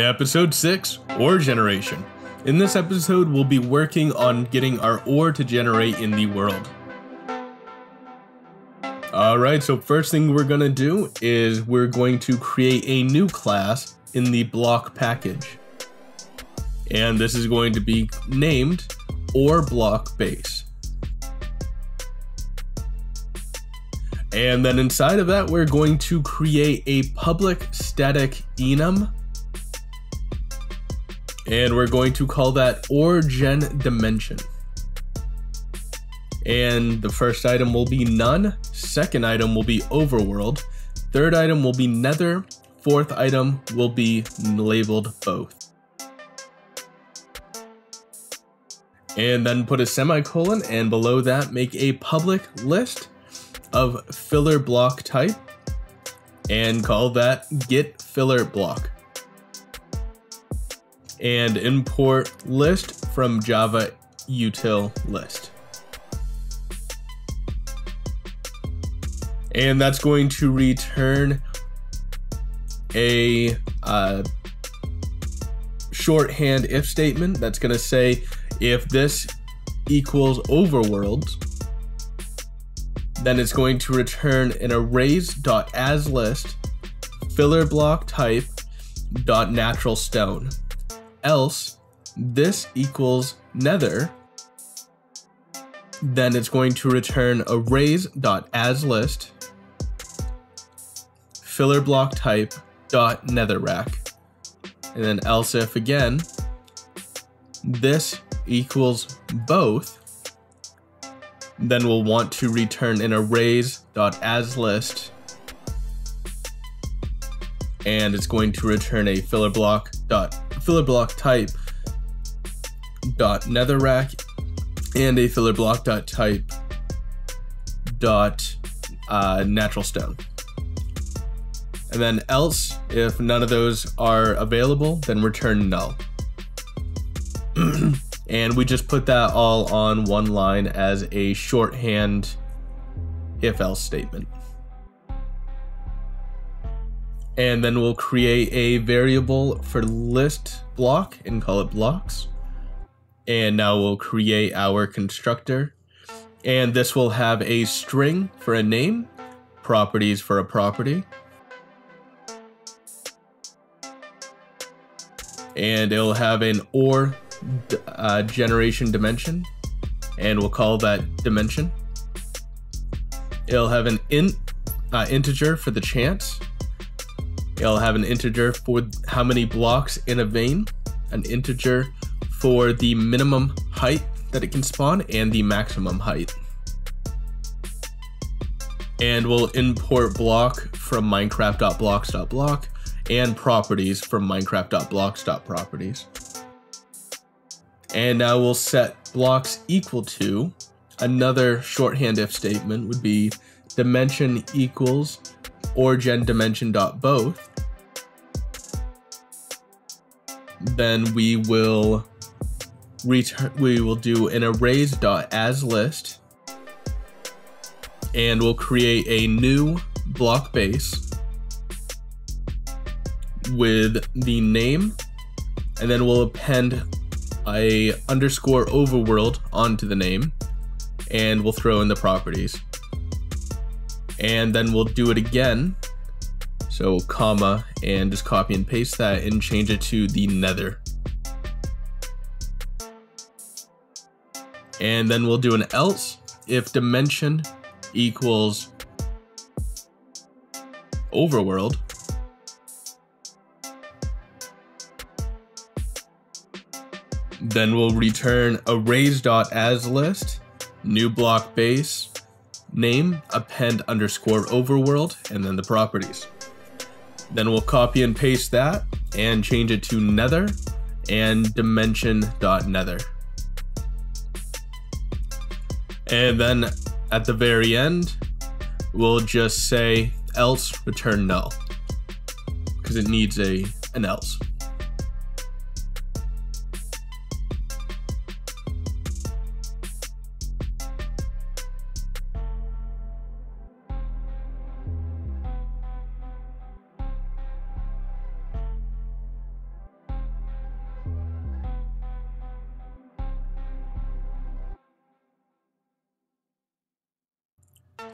Episode 6 Ore Generation. In this episode, we'll be working on getting our ore to generate in the world. Alright, so first thing we're gonna do is we're going to create a new class in the block package. And this is going to be named Ore Block Base. And then inside of that, we're going to create a public static enum and we're going to call that origin dimension. And the first item will be none, second item will be overworld, third item will be nether, fourth item will be labeled both. And then put a semicolon and below that make a public list of filler block type and call that get filler block and import list from Java util list. And that's going to return a uh, shorthand if statement that's going to say if this equals overworld, then it's going to return an arrays.aslist filler block type dot natural stone else this equals nether, then it's going to return arrays.aslist filler block type dot nether rack. And then else if again, this equals both, then we'll want to return an arrays.aslist and it's going to return a filler block dot filler block type dot netherrack and a filler block dot type dot uh, natural stone. And then else, if none of those are available, then return null. and we just put that all on one line as a shorthand if else statement and then we'll create a variable for list block and call it blocks. And now we'll create our constructor. And this will have a string for a name, properties for a property. And it'll have an ore uh, generation dimension, and we'll call that dimension. It'll have an int uh, integer for the chance, It'll have an integer for how many blocks in a vein, an integer for the minimum height that it can spawn, and the maximum height. And we'll import block from minecraft.blocks.block and properties from minecraft.blocks.properties. And now we'll set blocks equal to another shorthand if statement would be dimension equals origin dimension dot both then we will return we will do an arrays dot as list and we'll create a new block base with the name and then we'll append a underscore overworld onto the name and we'll throw in the properties. And then we'll do it again so comma and just copy and paste that and change it to the nether. And then we'll do an else if dimension equals overworld. Then we'll return arrays.aslist, new block base, name, append underscore overworld, and then the properties. Then we'll copy and paste that and change it to nether and dimension.nether. And then at the very end, we'll just say else return null because it needs a an else.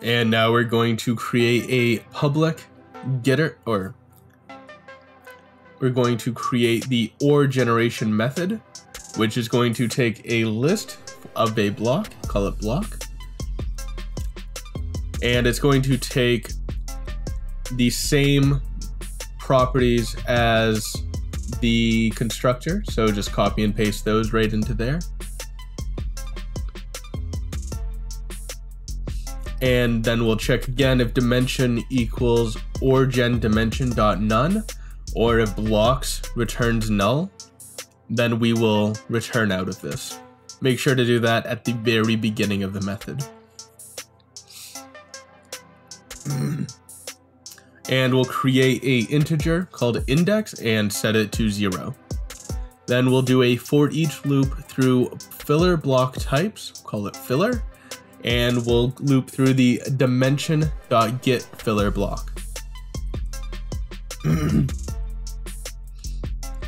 And now we're going to create a public getter or we're going to create the ore generation method, which is going to take a list of a block, call it block, and it's going to take the same properties as the constructor. So just copy and paste those right into there. And then we'll check again if dimension equals origin dimension dot none, or if blocks returns null, then we will return out of this. Make sure to do that at the very beginning of the method. and we'll create a integer called index and set it to zero. Then we'll do a for each loop through filler block types, call it filler, and we'll loop through the dimension.get filler block.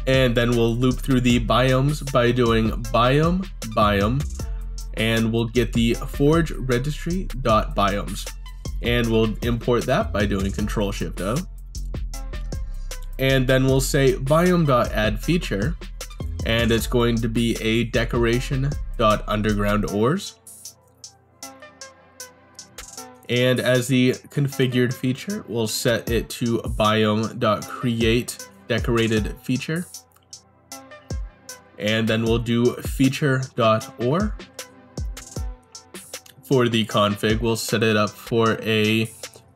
and then we'll loop through the biomes by doing biome biome and we'll get the forge registry dot biomes and we'll import that by doing control shift o. And then we'll say biome add feature and it's going to be a decoration underground ores and as the configured feature, we'll set it to biome.create decorated feature. And then we'll do feature.ore. For the config, we'll set it up for a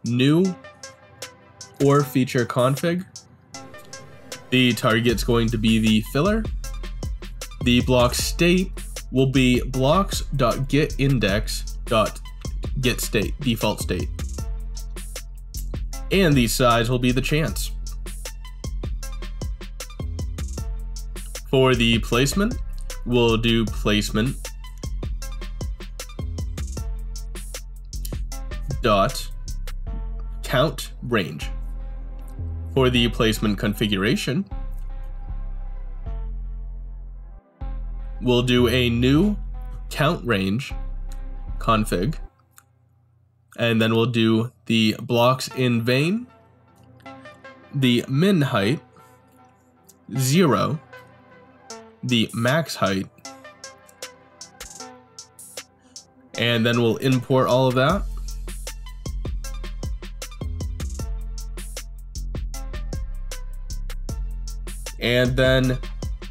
new ore feature config. The target's going to be the filler. The block state will be blocks.getindex.get get state, default state. And the size will be the chance. For the placement, we'll do placement dot count range. For the placement configuration, we'll do a new count range config and then we'll do the blocks in vein, the min height, zero, the max height, and then we'll import all of that. And then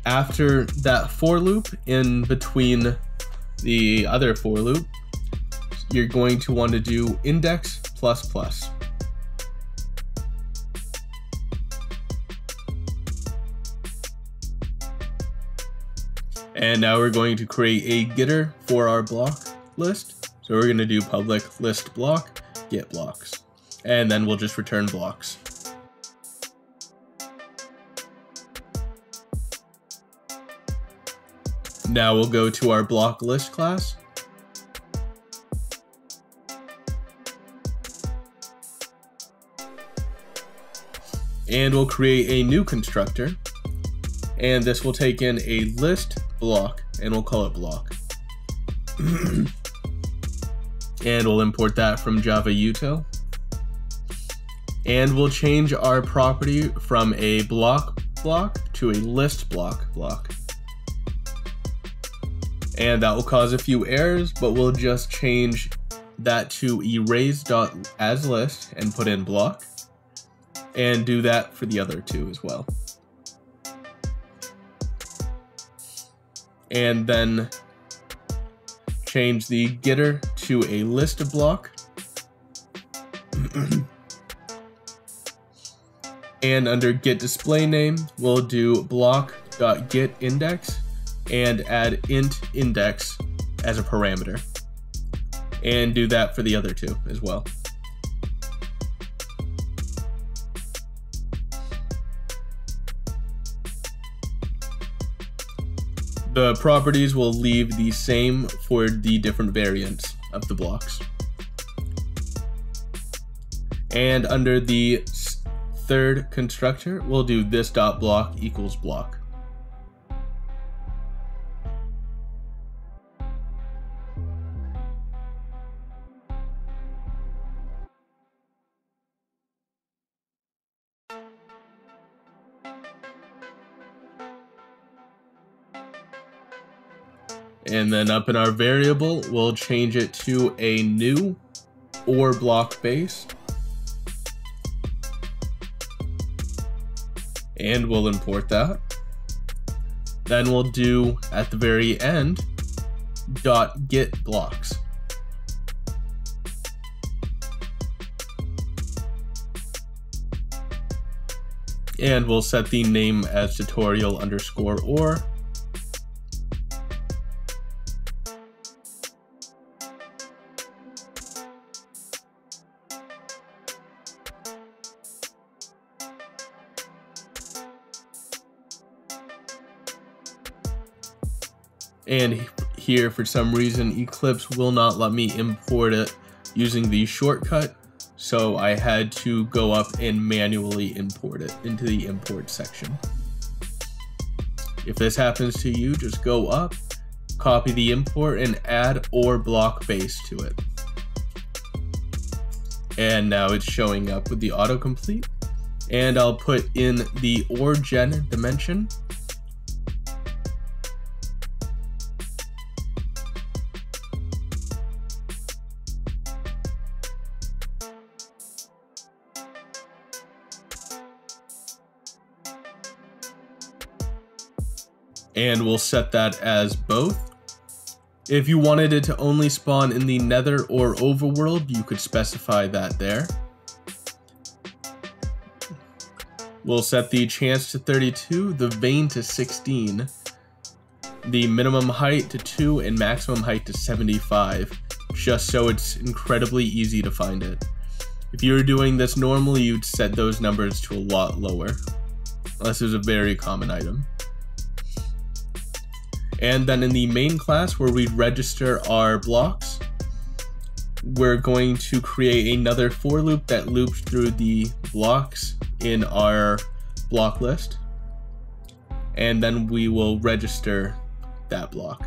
after that for loop in between the other for loop, you're going to want to do index plus plus. And now we're going to create a getter for our block list. So we're going to do public list block, get blocks. And then we'll just return blocks. Now we'll go to our block list class and we'll create a new constructor. And this will take in a list block and we'll call it block. and we'll import that from Java util. And we'll change our property from a block block to a list block block. And that will cause a few errors, but we'll just change that to arrays.aslist and put in block and do that for the other two as well. And then change the getter to a list of block. and under get display name, we'll do block.getIndex and add int index as a parameter. And do that for the other two as well. The properties will leave the same for the different variants of the blocks. And under the third constructor, we'll do this dot block equals block. And then up in our variable, we'll change it to a new ore block base. And we'll import that. Then we'll do at the very end dot get blocks. And we'll set the name as tutorial underscore ore and here for some reason Eclipse will not let me import it using the shortcut so I had to go up and manually import it into the import section. If this happens to you, just go up, copy the import and add ore block base to it. And now it's showing up with the autocomplete. And I'll put in the orgen dimension and we'll set that as both. If you wanted it to only spawn in the nether or overworld, you could specify that there. We'll set the chance to 32, the vein to 16, the minimum height to 2, and maximum height to 75, just so it's incredibly easy to find it. If you were doing this normally, you'd set those numbers to a lot lower, unless it was a very common item. And then in the main class where we register our blocks, we're going to create another for loop that loops through the blocks in our block list. And then we will register that block.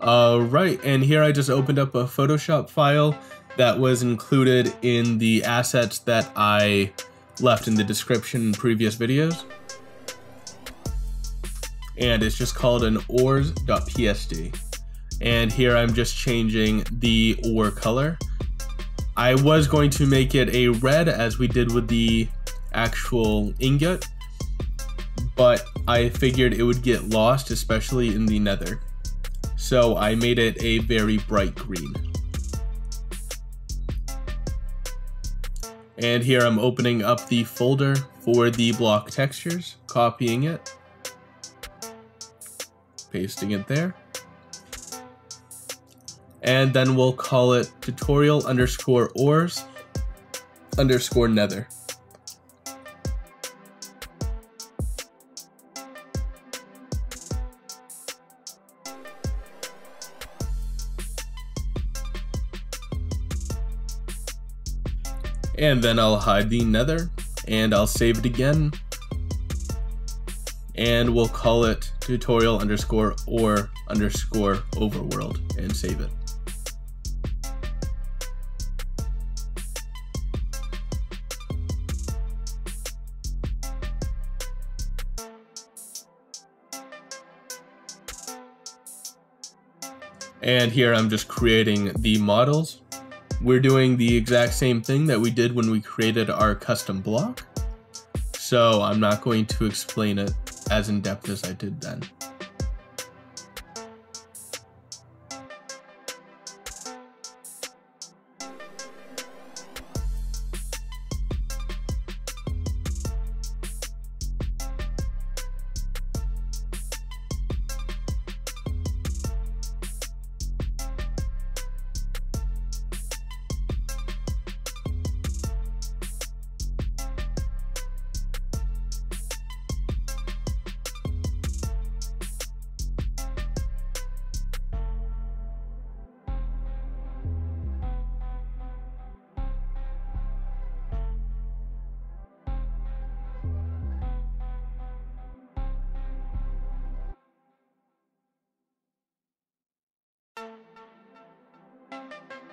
Uh, right, and here I just opened up a Photoshop file that was included in the assets that I left in the description in previous videos. And it's just called an ores.psd. And here I'm just changing the ore color. I was going to make it a red as we did with the actual ingot, but I figured it would get lost, especially in the nether so I made it a very bright green. And here I'm opening up the folder for the block textures, copying it, pasting it there. And then we'll call it tutorial underscore ores underscore nether. And then I'll hide the nether and I'll save it again. And we'll call it tutorial underscore ore underscore overworld and save it. And here I'm just creating the models we're doing the exact same thing that we did when we created our custom block. So I'm not going to explain it as in depth as I did then. Thank you.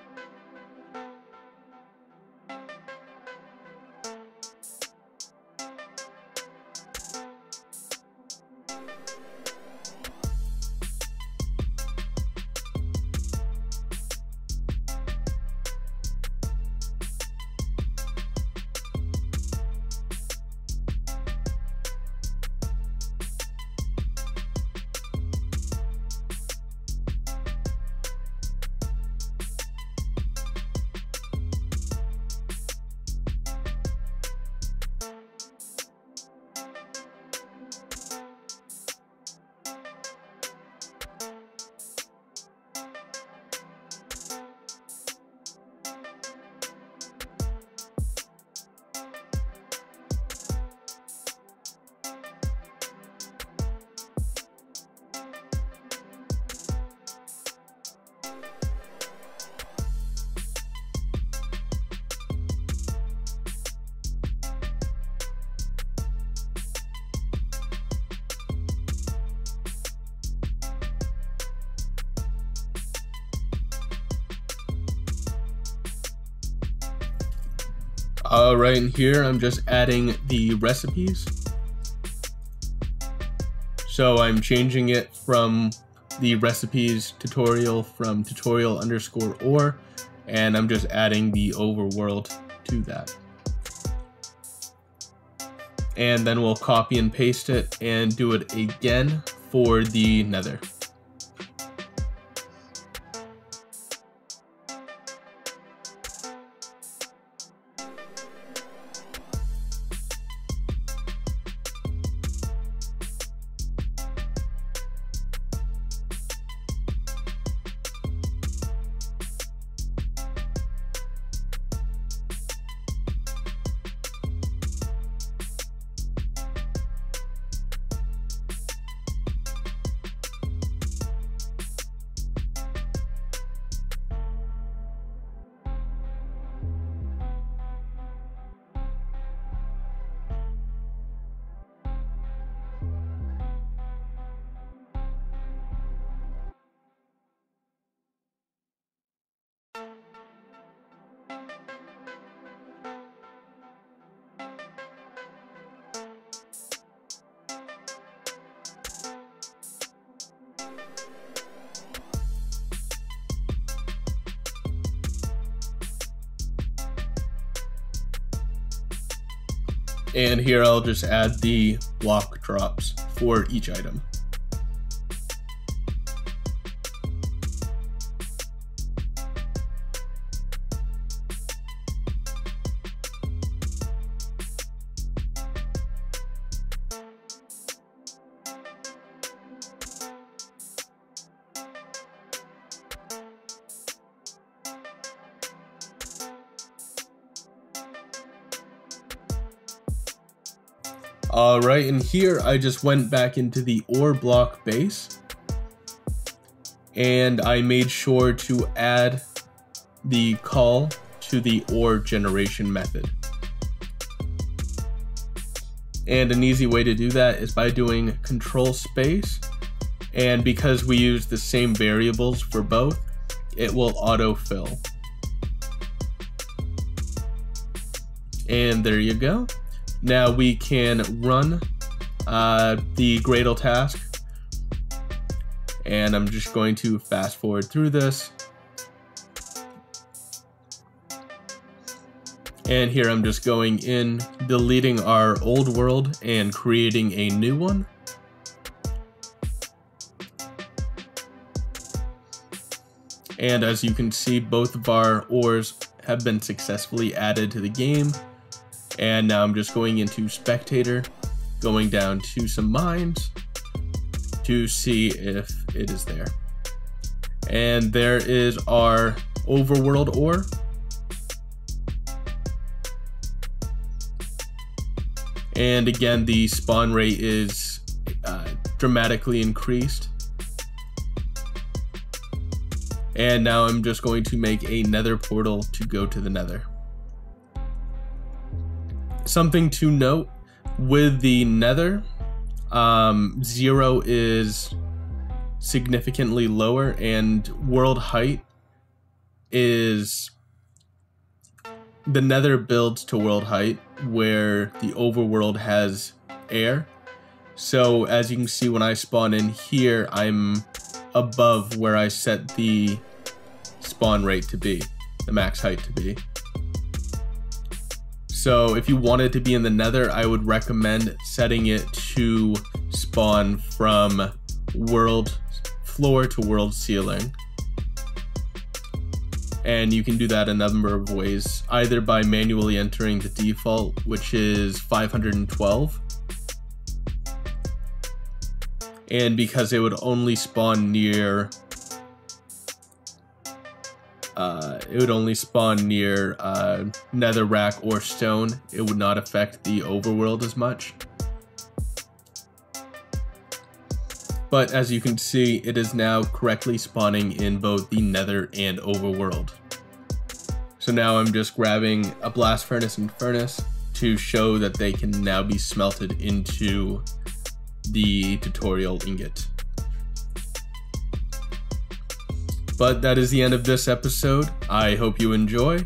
Uh, right in here, I'm just adding the recipes. So I'm changing it from the recipes tutorial from tutorial underscore ore, and I'm just adding the overworld to that. And then we'll copy and paste it and do it again for the nether. And here I'll just add the block drops for each item. Alright, and here I just went back into the ore block base and I made sure to add the call to the ore generation method. And an easy way to do that is by doing control space and because we use the same variables for both, it will autofill. And there you go. Now we can run uh, the Gradle task. And I'm just going to fast forward through this. And here I'm just going in, deleting our old world and creating a new one. And as you can see, both of our ores have been successfully added to the game. And now I'm just going into spectator, going down to some mines to see if it is there. And there is our overworld ore. And again, the spawn rate is uh, dramatically increased. And now I'm just going to make a nether portal to go to the nether something to note with the nether, um, zero is significantly lower, and world height is the nether builds to world height where the overworld has air. So as you can see when I spawn in here, I'm above where I set the spawn rate to be, the max height to be. So if you wanted to be in the nether, I would recommend setting it to spawn from world floor to world ceiling. And you can do that a number of ways, either by manually entering the default, which is 512. And because it would only spawn near uh, it would only spawn near uh, netherrack or stone. It would not affect the overworld as much. But as you can see, it is now correctly spawning in both the nether and overworld. So now I'm just grabbing a blast furnace and furnace to show that they can now be smelted into the tutorial ingot. But that is the end of this episode. I hope you enjoy,